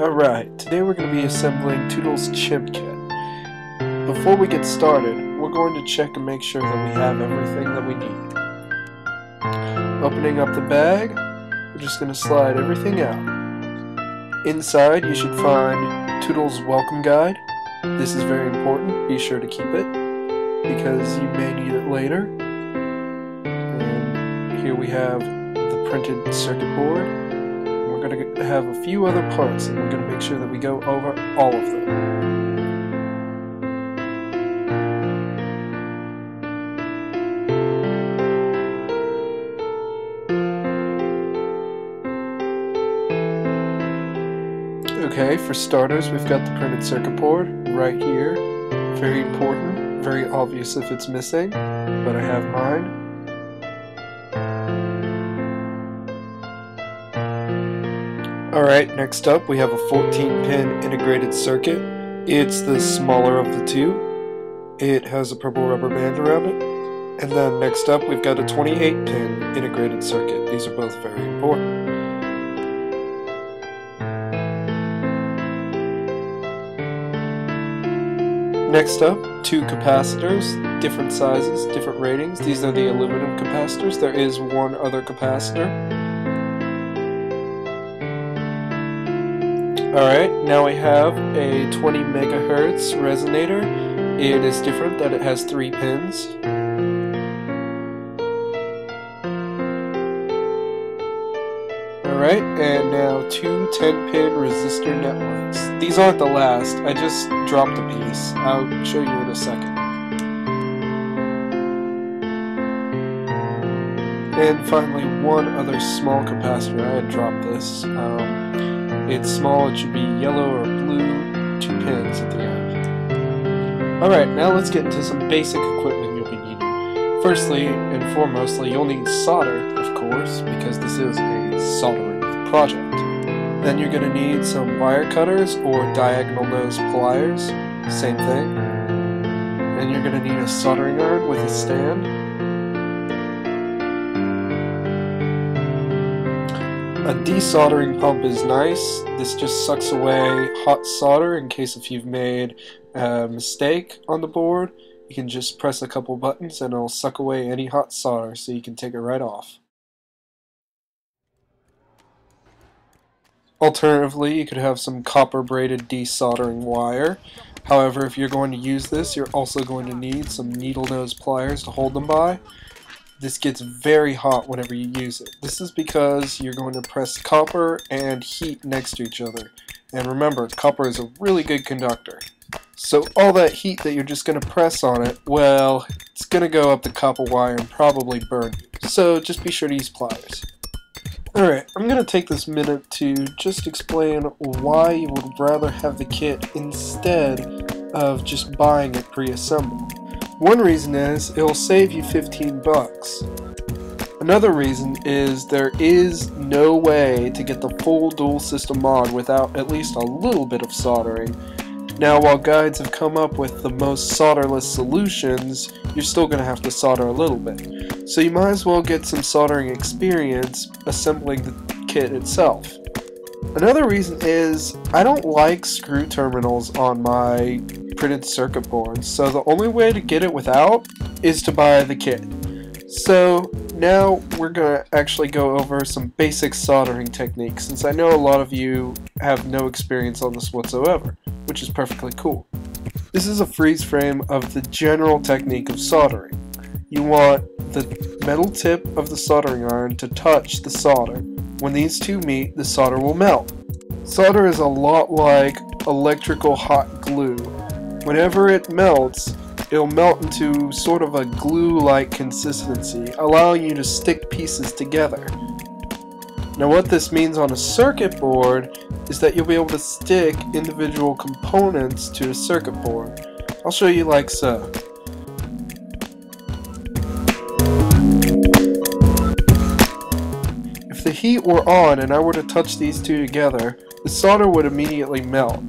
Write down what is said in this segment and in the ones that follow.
Alright, today we're going to be assembling Toodles' ChImp kit. Before we get started, we're going to check and make sure that we have everything that we need. Opening up the bag, we're just going to slide everything out. Inside you should find Toodles' welcome guide. This is very important, be sure to keep it, because you may need it later. And here we have the printed circuit board we're going to have a few other parts and we're going to make sure that we go over all of them. Okay, for starters, we've got the printed circuit board right here. Very important, very obvious if it's missing, but I have mine. Alright, next up we have a 14 pin integrated circuit. It's the smaller of the two. It has a purple rubber band around it. And then next up we've got a 28 pin integrated circuit. These are both very important. Next up, two capacitors, different sizes, different ratings. These are the aluminum capacitors. There is one other capacitor. Alright, now we have a 20 megahertz resonator. It is different that it has three pins. Alright, and now two 10-pin resistor networks. These aren't the last, I just dropped a piece. I'll show you in a second. And finally, one other small capacitor. I had dropped this. Um, it's small, it should be yellow or blue, two pins at the end. Alright, now let's get into some basic equipment you'll be needing. Firstly and foremostly, you'll need solder, of course, because this is a soldering project. Then you're going to need some wire cutters or diagonal nose pliers, same thing. Then you're going to need a soldering iron with a stand. A desoldering pump is nice. This just sucks away hot solder in case if you've made a mistake on the board. You can just press a couple buttons and it'll suck away any hot solder so you can take it right off. Alternatively, you could have some copper braided desoldering wire. However, if you're going to use this, you're also going to need some needle nose pliers to hold them by this gets very hot whenever you use it. This is because you're going to press copper and heat next to each other. And remember, copper is a really good conductor. So all that heat that you're just going to press on it, well, it's going to go up the copper wire and probably burn you. So just be sure to use pliers. Alright, I'm going to take this minute to just explain why you would rather have the kit instead of just buying it pre-assembled. One reason is it'll save you 15 bucks. Another reason is there is no way to get the full dual system mod without at least a little bit of soldering. Now while guides have come up with the most solderless solutions, you're still going to have to solder a little bit. So you might as well get some soldering experience assembling the kit itself. Another reason is I don't like screw terminals on my printed circuit boards, so the only way to get it without is to buy the kit. So now we're going to actually go over some basic soldering techniques since I know a lot of you have no experience on this whatsoever, which is perfectly cool. This is a freeze frame of the general technique of soldering. You want the metal tip of the soldering iron to touch the solder. When these two meet, the solder will melt. Solder is a lot like electrical hot glue, Whenever it melts, it'll melt into sort of a glue-like consistency, allowing you to stick pieces together. Now what this means on a circuit board is that you'll be able to stick individual components to a circuit board. I'll show you like so. If the heat were on and I were to touch these two together, the solder would immediately melt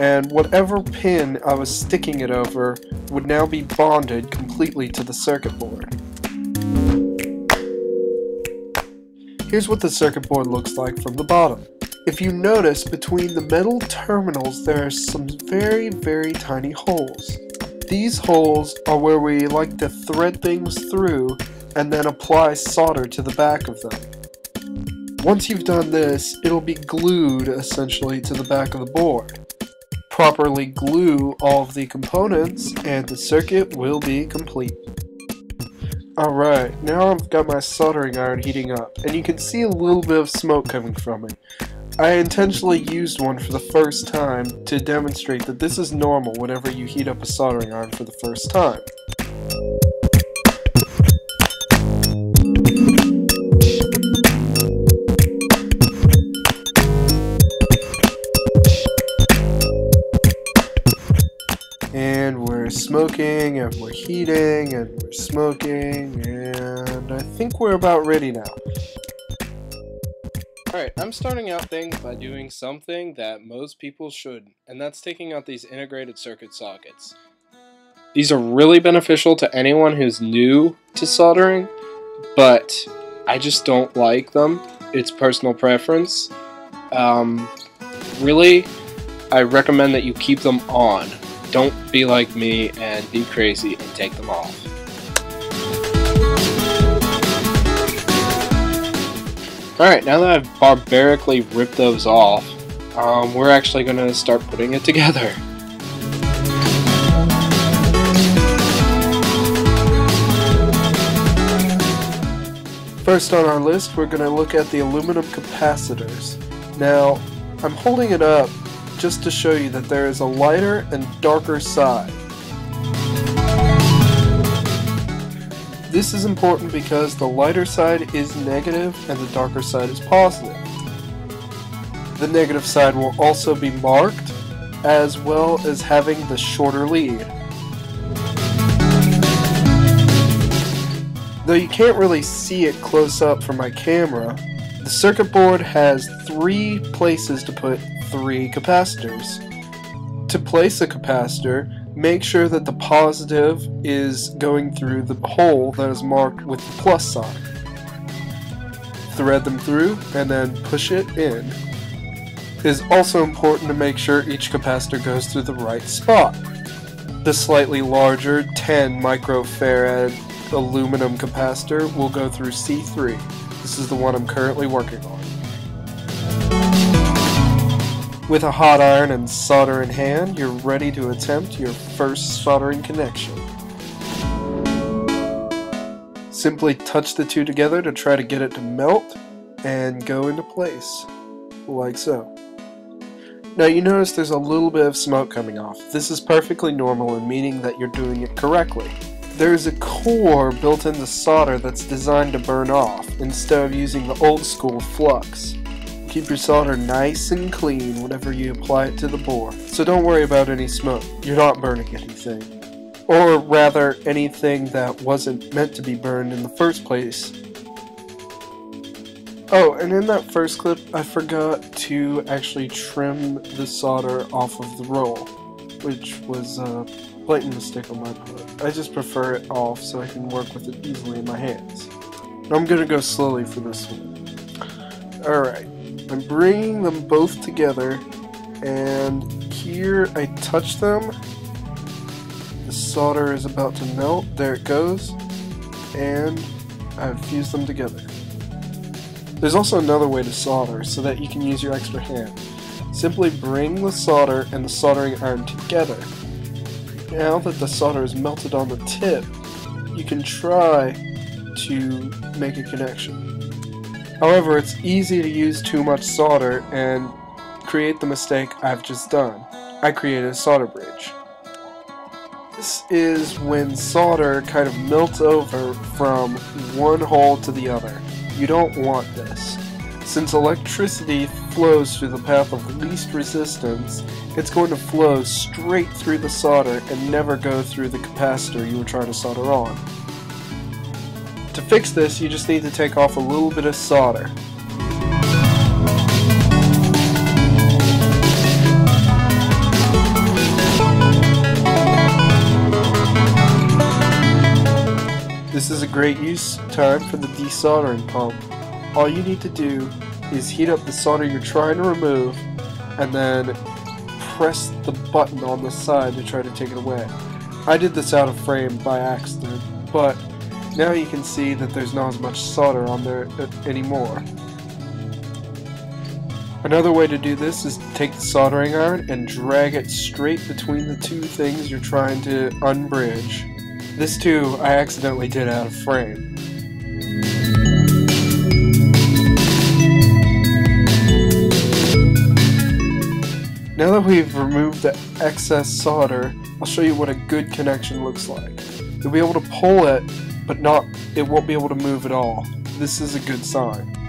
and whatever pin I was sticking it over would now be bonded completely to the circuit board. Here's what the circuit board looks like from the bottom. If you notice, between the metal terminals there are some very, very tiny holes. These holes are where we like to thread things through and then apply solder to the back of them. Once you've done this, it'll be glued essentially to the back of the board. Properly glue all of the components and the circuit will be complete. Alright, now I've got my soldering iron heating up, and you can see a little bit of smoke coming from it. I intentionally used one for the first time to demonstrate that this is normal whenever you heat up a soldering iron for the first time. Smoking, and we're heating, and we're smoking, and I think we're about ready now. Alright, I'm starting out things by doing something that most people should, and that's taking out these integrated circuit sockets. These are really beneficial to anyone who's new to soldering, but I just don't like them. It's personal preference. Um, really, I recommend that you keep them on. Don't be like me and be crazy and take them off. Alright, now that I've barbarically ripped those off, um, we're actually going to start putting it together. First on our list, we're going to look at the aluminum capacitors. Now, I'm holding it up just to show you that there is a lighter and darker side. This is important because the lighter side is negative and the darker side is positive. The negative side will also be marked, as well as having the shorter lead. Though you can't really see it close up from my camera, the circuit board has three places to put three capacitors. To place a capacitor, make sure that the positive is going through the hole that is marked with the plus sign. Thread them through and then push it in. It is also important to make sure each capacitor goes through the right spot. The slightly larger 10 microfarad aluminum capacitor will go through C3. This is the one I'm currently working on. With a hot iron and solder in hand, you're ready to attempt your first soldering connection. Simply touch the two together to try to get it to melt and go into place, like so. Now you notice there's a little bit of smoke coming off. This is perfectly normal and meaning that you're doing it correctly. There is a core built into solder that's designed to burn off, instead of using the old school flux. Keep your solder nice and clean whenever you apply it to the board, so don't worry about any smoke. You're not burning anything. Or rather, anything that wasn't meant to be burned in the first place. Oh, and in that first clip, I forgot to actually trim the solder off of the roll, which was a blatant mistake on my part. I just prefer it off so I can work with it easily in my hands. I'm gonna go slowly for this one. Alright. I'm bringing them both together and here I touch them. The solder is about to melt. There it goes. And I've fused them together. There's also another way to solder so that you can use your extra hand. Simply bring the solder and the soldering iron together. Now that the solder is melted on the tip you can try to make a connection However, it's easy to use too much solder and create the mistake I've just done. I created a solder bridge. This is when solder kind of melts over from one hole to the other. You don't want this. Since electricity flows through the path of least resistance, it's going to flow straight through the solder and never go through the capacitor you were trying to solder on. To fix this, you just need to take off a little bit of solder. This is a great use time for the desoldering pump. All you need to do is heat up the solder you're trying to remove and then press the button on the side to try to take it away. I did this out of frame by accident, but now you can see that there's not as much solder on there uh, anymore. Another way to do this is to take the soldering iron and drag it straight between the two things you're trying to unbridge. This too, I accidentally did out of frame. Now that we've removed the excess solder, I'll show you what a good connection looks like. You'll be able to pull it, but not it won't be able to move at all. This is a good sign.